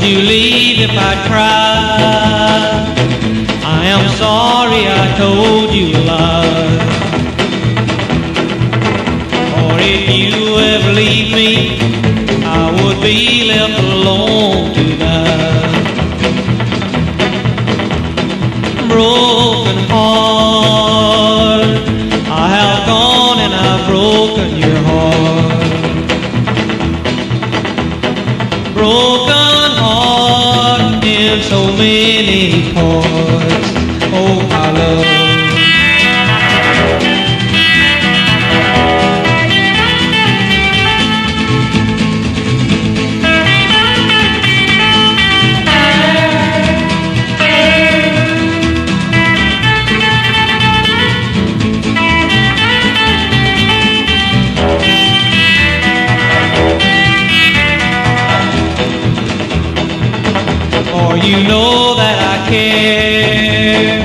Would you leave if I cried? I am sorry I told you a lie. Or if you ever leave me, I would be left alone to die. Broken heart, I have gone and I've broken your heart. Broken in so many parts. Oh, my love. You know that I care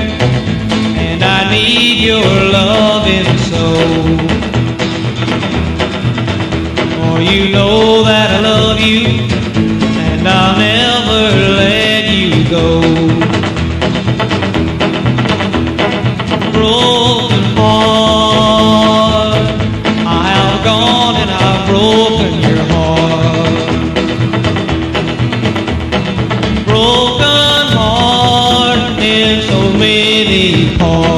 and I need your loving so. For oh, you know that I love you and I'll never let you go. Broken heart, I have gone and I've broken broken heart in so many parts.